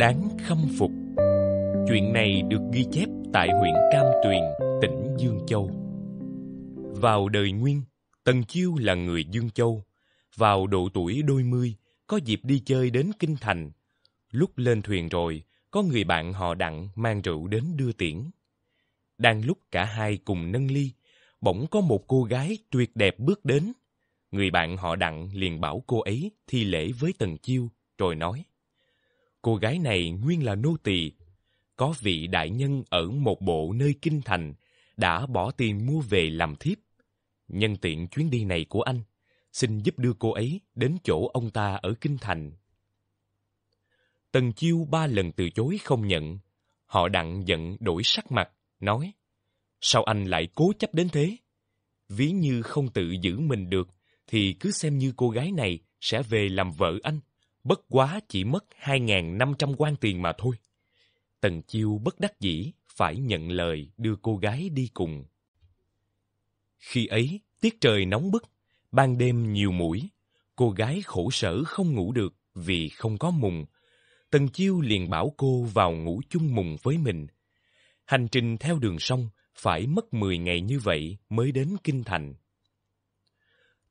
Đáng khâm phục Chuyện này được ghi chép tại huyện Cam Tuyền, tỉnh Dương Châu. Vào đời Nguyên, Tần Chiêu là người Dương Châu. Vào độ tuổi đôi mươi, có dịp đi chơi đến Kinh Thành. Lúc lên thuyền rồi, có người bạn họ đặng mang rượu đến đưa tiễn. Đang lúc cả hai cùng nâng ly, bỗng có một cô gái tuyệt đẹp bước đến. Người bạn họ đặng liền bảo cô ấy thi lễ với Tần Chiêu, rồi nói. Cô gái này nguyên là nô tỳ có vị đại nhân ở một bộ nơi kinh thành đã bỏ tiền mua về làm thiếp. Nhân tiện chuyến đi này của anh, xin giúp đưa cô ấy đến chỗ ông ta ở kinh thành. Tần Chiêu ba lần từ chối không nhận. Họ đặng giận đổi sắc mặt, nói Sao anh lại cố chấp đến thế? Ví như không tự giữ mình được, thì cứ xem như cô gái này sẽ về làm vợ anh. Bất quá chỉ mất 2.500 quan tiền mà thôi. Tần Chiêu bất đắc dĩ phải nhận lời đưa cô gái đi cùng. Khi ấy, tiết trời nóng bức, ban đêm nhiều mũi, cô gái khổ sở không ngủ được vì không có mùng. Tần Chiêu liền bảo cô vào ngủ chung mùng với mình. Hành trình theo đường sông phải mất 10 ngày như vậy mới đến Kinh Thành.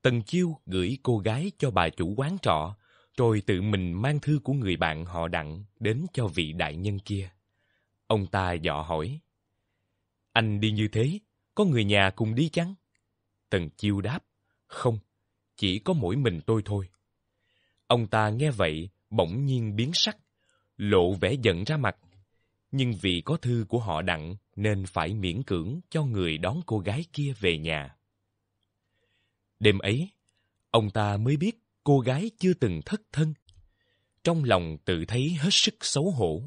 Tần Chiêu gửi cô gái cho bà chủ quán trọ, tôi tự mình mang thư của người bạn họ đặng đến cho vị đại nhân kia. Ông ta dọ hỏi. Anh đi như thế, có người nhà cùng đi chăng? Tần Chiêu đáp. Không, chỉ có mỗi mình tôi thôi. Ông ta nghe vậy, bỗng nhiên biến sắc, lộ vẻ giận ra mặt. Nhưng vì có thư của họ đặng, nên phải miễn cưỡng cho người đón cô gái kia về nhà. Đêm ấy, ông ta mới biết cô gái chưa từng thất thân. Trong lòng tự thấy hết sức xấu hổ.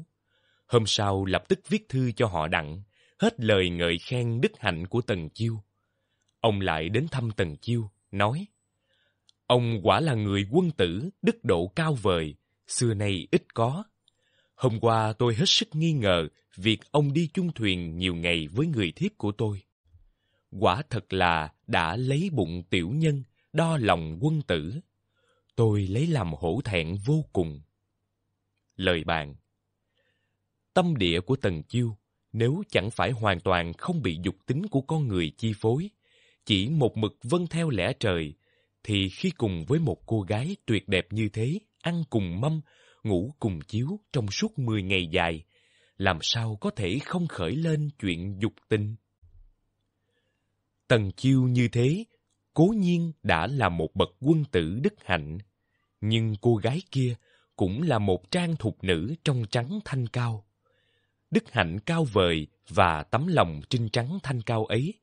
Hôm sau lập tức viết thư cho họ đặng, hết lời ngợi khen đức hạnh của Tần Chiêu. Ông lại đến thăm Tần Chiêu, nói Ông quả là người quân tử, đức độ cao vời, xưa nay ít có. Hôm qua tôi hết sức nghi ngờ việc ông đi chung thuyền nhiều ngày với người thiếp của tôi. Quả thật là đã lấy bụng tiểu nhân, đo lòng quân tử. Tôi lấy làm hổ thẹn vô cùng. Lời bạn Tâm địa của Tần Chiêu, nếu chẳng phải hoàn toàn không bị dục tính của con người chi phối, chỉ một mực vâng theo lẽ trời, thì khi cùng với một cô gái tuyệt đẹp như thế, ăn cùng mâm, ngủ cùng chiếu trong suốt 10 ngày dài, làm sao có thể không khởi lên chuyện dục tình? Tần Chiêu như thế, cố nhiên đã là một bậc quân tử đức hạnh, nhưng cô gái kia cũng là một trang thục nữ trong trắng thanh cao. Đức hạnh cao vời và tấm lòng trinh trắng thanh cao ấy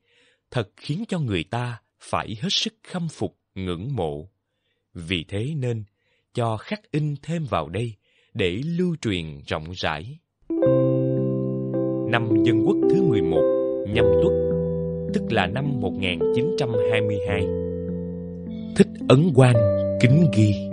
thật khiến cho người ta phải hết sức khâm phục ngưỡng mộ. Vì thế nên cho khắc in thêm vào đây để lưu truyền rộng rãi. Năm dân quốc thứ 11 nhâm tuất tức là năm 1922 thích ấn quan kính ghi.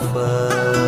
phật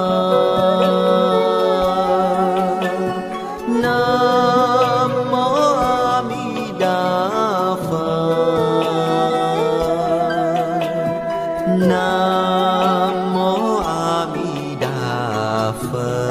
分。